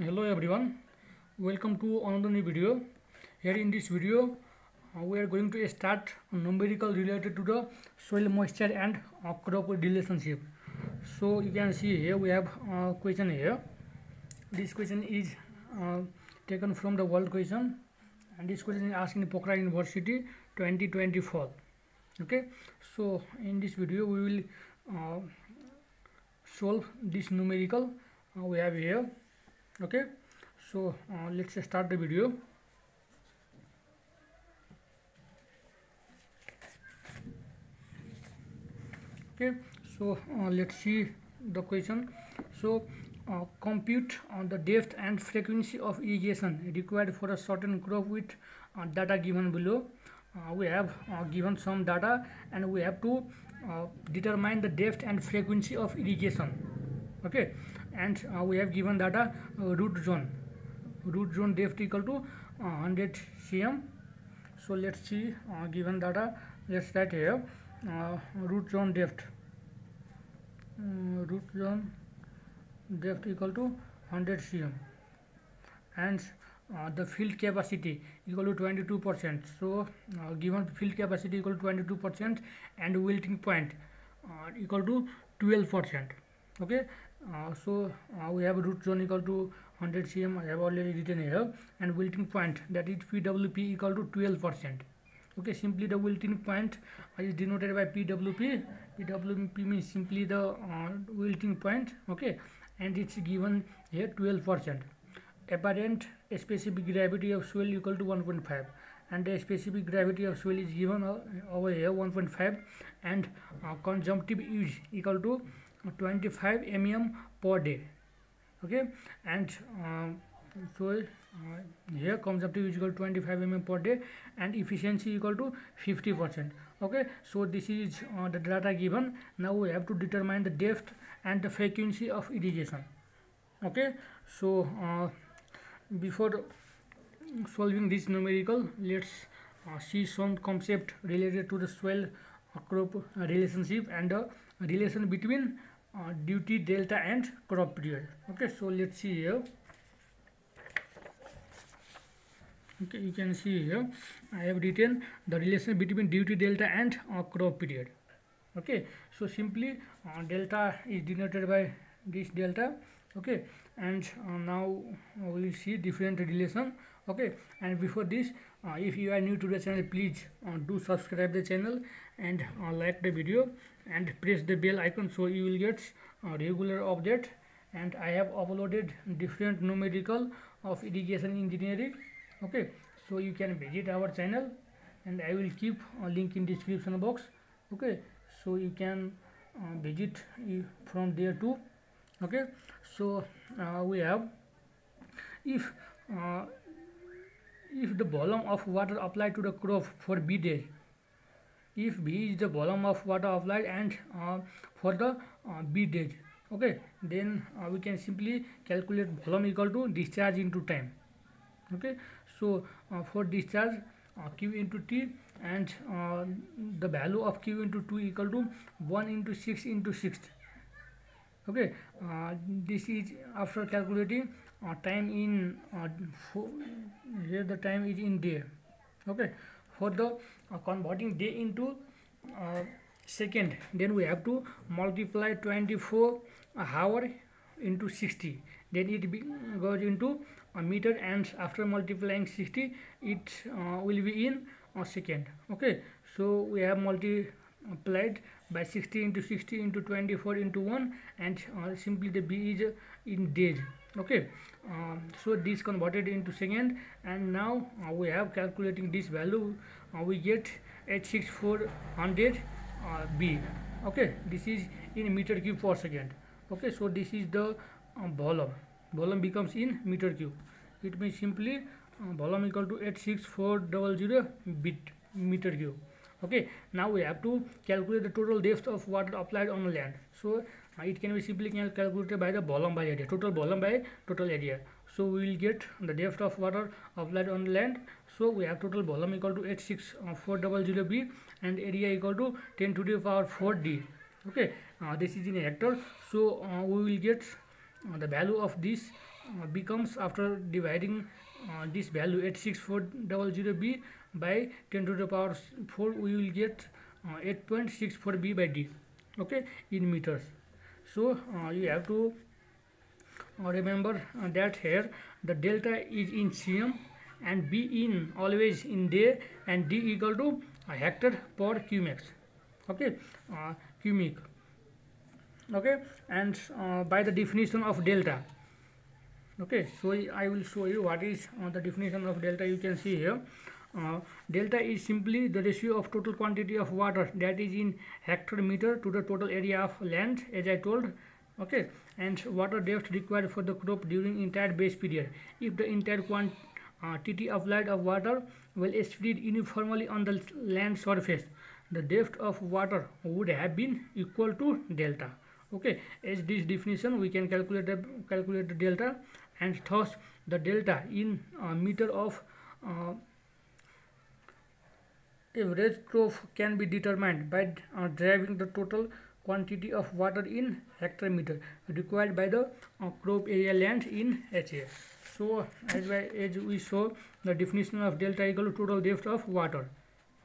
hello everyone. Welcome to another new video. Here in this video uh, we are going to start numerical related to the soil moisture and uh, crop relationship. So you can see here we have a question here. This question is uh, taken from the world question and this question is asked in Pokhara University 2024 okay? So in this video we will uh, solve this numerical uh, we have here okay so uh, let's start the video. Okay so uh, let's see the question. So uh, compute on uh, the depth and frequency of irrigation required for a certain crop with uh, data given below. Uh, we have given some data and we have to determine the depth and frequency of irrigation. Okay and we have given that data root zone. Root zone depth equal to 100 cm. So let's see given data let's write here root zone depth. Root zone depth equal to 100 cm. And uh, the field capacity equal to 22 percent. So uh, given field capacity equal to 22 percent and wilting point uh, equal to 12 percent. Okay uh, so uh, we have root zone equal to 100 cm i have already written here and wilting point that is pwp equal to 12 percent. Okay simply the wilting point is denoted by pwp pwp means simply the wilting point okay and it's given here 12 percent. Apparent specific gravity of soil equal to 1.5 and the specific gravity of soil is given uh, over here 1.5 and uh, consumptive use equal to 25 mm per day. Okay? And uh, so uh, here consumptive is equal to 25 mm per day and efficiency equal to 50 percent. Okay? So this is uh, the data given. Now we have to determine the depth and the frequency of irrigation. Okay? So uh, before solving this numerical let's uh, see some concept related to the soil crop relationship and the relation between uh, duty delta and crop period. Okay so let's see here. Okay you can see here. I have written the relation between duty delta and uh, crop period. Okay so simply uh, delta is denoted by this delta. Okay and uh, now we will see different relation. Okay and before this uh, if you are new to the channel please do subscribe the channel and uh, like the video and press the bell icon so you will get uh, regular update. And i have uploaded different numerical of irrigation engineering. Okay so you can visit our channel and i will keep a link in description box. Okay so you can uh, visit from there too. Okay so uh, we have if uh, if the volume of water applied to the crop for b days if b is the volume of water applied and uh, for the uh, b days okay? Then uh, we can simply calculate volume equal to discharge into time okay? So uh, for discharge q into t and the value of q into 2 equal to 1 into 6 into 6 okay? Uh, this is after calculating uh, time in uh, here the time is in day okay for the uh, converting day into uh, second. Then we have to multiply 24 hour into 60 then it be, goes into a meter and after multiplying 60 it uh, will be in a second. Okay. So we have multiplied by 60 into 60 into 24 into 1 and uh, simply the b is uh, in days. Okay um, so this converted into second and now uh, we have calculating this value uh, we get 86400 uh, b. Okay this is in meter cube per second. Okay so this is the uh, volume. Volume becomes in meter cube. It means simply volume equal to 86400 bit meter cube. Okay now we have to calculate the total depth of water applied on land. So uh, it can be simply calculated by the volume by area total volume by total area. So we will get the depth of water applied on land. So we have total volume equal to 86400 b and area equal to 10 to the power 4 d. Okay uh, this is in hectare so uh, we will get uh, the value of this uh, becomes after dividing uh, this value 86400b by 10 to the power 4 we will get uh, 8.64 b by d. Okay in meters so uh, you have to uh, remember uh, that here the delta is in cm and b in always in day and d equal to a hectare per cumex okay? Cumec okay? And by the definition of delta. Okay? So i will show you what is uh, the definition of delta. You can see here uh, delta is simply the ratio of total quantity of water that is in hectare meter to the total area of land as i told. Okay. And water depth required for the crop during entire base period. If the entire quantity uh, of light of water will spread uniformly on the land surface the depth of water would have been equal to delta. Okay. As this definition we can calculate the calculate the delta. And thus the delta in uh, meter of uh, average crop can be determined by uh, deriving the total quantity of water in hectare meter required by the uh, crop area land in HA. So as, as we saw the definition of delta equal to total depth of water.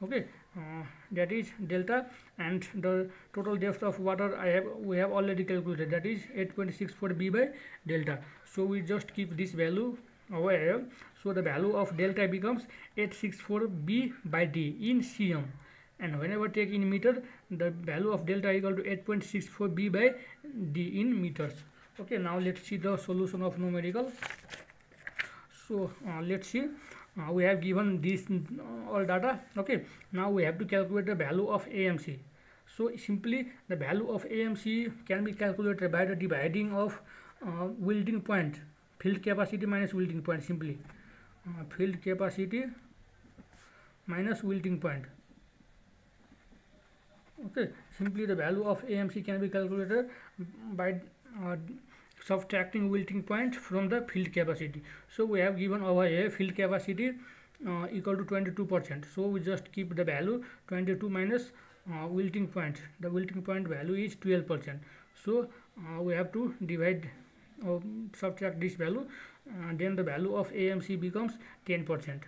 Okay, uh, that is delta and the total depth of water I have we have already calculated that is 8.64 b by delta so we just keep this value over here so the value of delta becomes 864 b by d in cm. And whenever take in meter the value of delta equal to 8.64 b by d in meters. Okay now let's see the solution of numerical. So uh, let's see. Uh, we have given this uh, all data. Okay now we have to calculate the value of amc so simply the value of amc can be calculated by the dividing of uh, wilting point field capacity minus wilting point simply field capacity minus wilting point okay simply the value of AMC can be calculator by subtracting wilting point from the field capacity so we have given our a field capacity equal to twenty two percent so we just keep the value twenty two minus wilting point the wilting point value is twelve percent so we have to divide or subtract this value uh, then the value of amc becomes 10 percent.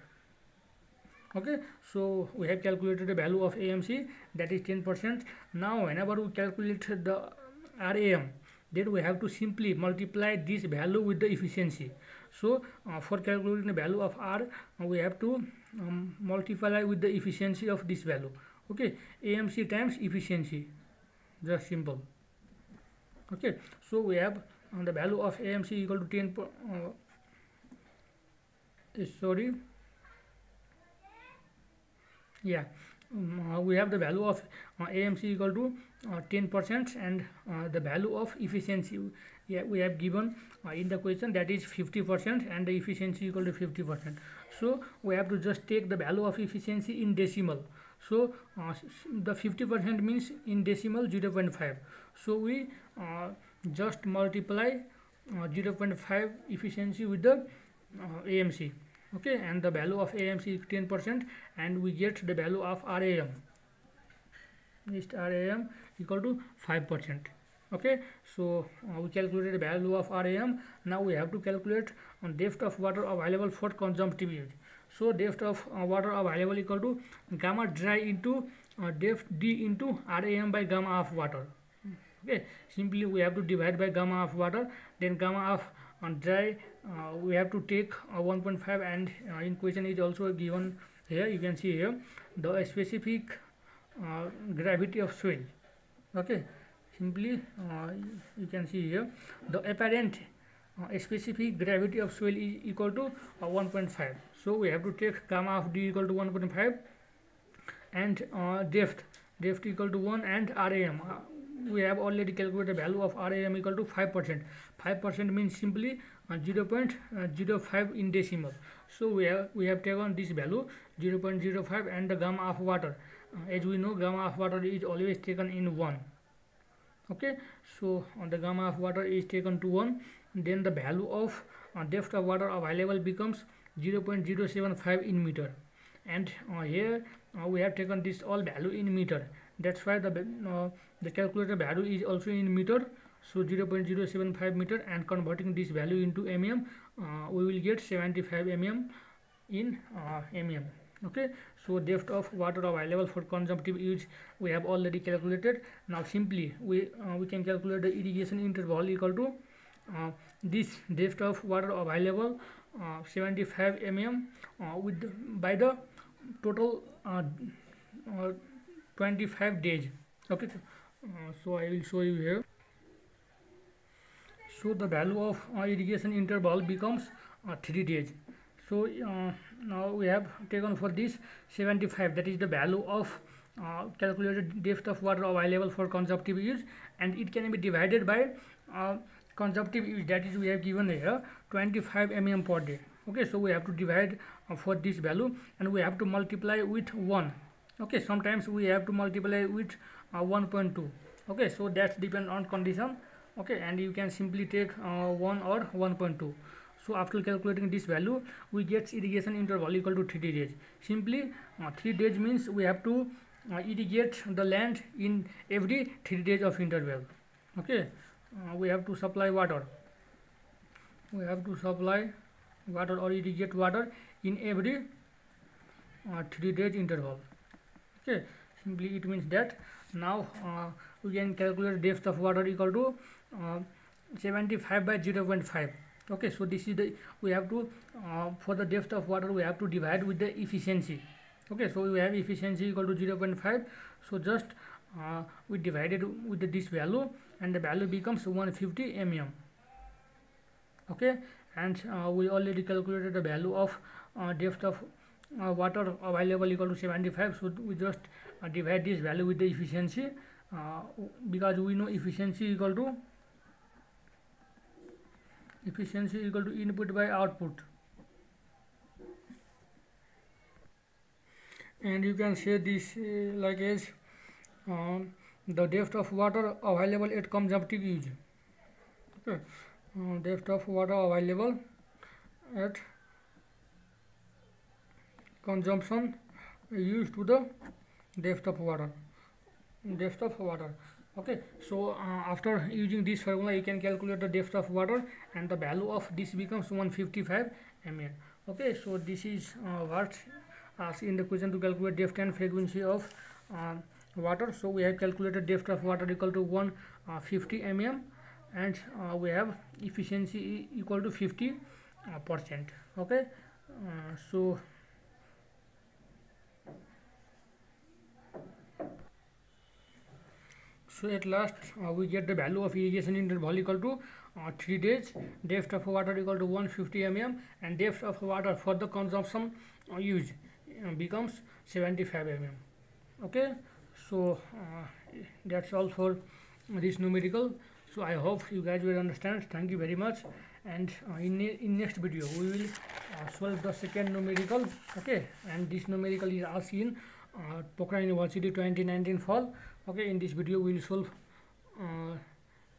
Okay so we have calculated the value of amc that is 10 percent. Now whenever we calculate the ram then we have to simply multiply this value with the efficiency. So uh, for calculating the value of r we have to um, multiply with the efficiency of this value. Okay amc times efficiency just simple. Okay so we have the value of amc equal to 10 uh, sorry. Yeah um, uh, we have the value of uh, amc equal to uh, 10 percent and uh, the value of efficiency. Yeah, we have given uh, in the question that is 50 percent and the efficiency equal to 50 percent. So we have to just take the value of efficiency in decimal. So uh, the 50 percent means in decimal 0 0.5 so we uh, just multiply uh, 0.5 efficiency with the AMC okay? And the value of AMC is 10 percent and we get the value of RAM This RAM equal to 5 percent okay? So uh, we calculated the value of RAM now we have to calculate on depth of water available for consumptive use. So depth of uh, water available equal to gamma dry into uh, depth d into RAM by gamma of water okay? Simply we have to divide by gamma of water then gamma of uh, dry uh, we have to take uh, 1.5 and uh, in question is also given here. You can see here the specific uh, gravity of soil. Okay? Simply uh, you can see here the apparent specific gravity of soil is equal to uh, 1.5 so we have to take gamma of d equal to 1.5 and depth depth equal to 1 and ram we have already calculated the value of ram equal to 5 percent. 5 percent means simply uh, 0 0.05 in decimal. So we have we have taken this value 0 0.05 and the gamma of water. As we know gamma of water is always taken in 1 okay? So uh, the gamma of water is taken to 1 then the value of uh, depth of water available becomes 0 0.075 in meter. And uh, here uh, we have taken this all value in meter that's why the uh, the calculator value is also in meter. So 0.075 meter and converting this value into mm uh, we will get 75 mm in uh, mm okay? So depth of water available for consumptive use we have already calculated. Now simply we uh, we can calculate the irrigation interval equal to uh, this depth of water available uh, 75 mm with by the total uh, 25 days. Okay so i will show you here. So the value of irrigation interval becomes 3 days. So uh, now we have taken for this 75 that is the value of uh, calculated depth of water available for consumptive use. And it can be divided by uh, consumptive use. That is we have given here 25 mm per day. Okay so we have to divide uh, for this value. And we have to multiply with 1 okay sometimes we have to multiply with uh, 1.2 okay so that's depend on condition. Okay and you can simply take uh, 1 or 1.2 so after calculating this value we get irrigation interval equal to 3 days. Simply uh, 3 days means we have to uh, irrigate the land in every 3 days of interval. Okay uh, we have to supply water. We have to supply water or irrigate water in every uh, 3 days interval okay simply it means that now uh, we can calculate depth of water equal to uh, 75 by 0 0.5 okay so this is the we have to uh, for the depth of water we have to divide with the efficiency. Okay so we have efficiency equal to 0 0.5 so just uh, we divided with the, this value and the value becomes 150 mm okay and uh, we already calculated the value of uh, depth of uh, water available equal to 75 so we just uh, divide this value with the efficiency uh, because we know efficiency equal to efficiency equal to input by output and you can say this uh, like as um, the depth of water available at consumptive use okay uh, depth of water available at consumption used to the depth of water depth of water okay so uh, after using this formula you can calculate the depth of water and the value of this becomes 155 ml okay so this is uh, what asked in the question to calculate depth and frequency of uh, water. So we have calculated depth of water equal to 150 uh, mm and uh, we have efficiency equal to 50 uh, percent. Okay so so at last uh, we get the value of irrigation interval equal to uh, 3 days. Depth of water equal to 150 mm and depth of water for the consumption uh, use uh, becomes 75 mm okay? So uh, that's all for this numerical. So i hope you guys will understand. Thank you very much. And uh, in in next video we will solve the second numerical. Okay? And this numerical is asked in uh, Pokhara University 2019 fall okay in this video we will solve uh,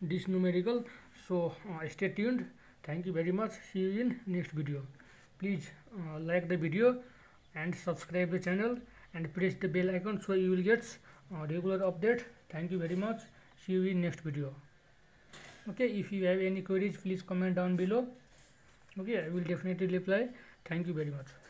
this numerical. So uh, stay tuned. Thank you very much. See you in next video. Please uh, like the video and subscribe the channel and press the bell icon so you will get uh, regular update. Thank you very much. See you in next video. Okay if you have any queries please comment down below. Okay i will definitely reply. Thank you very much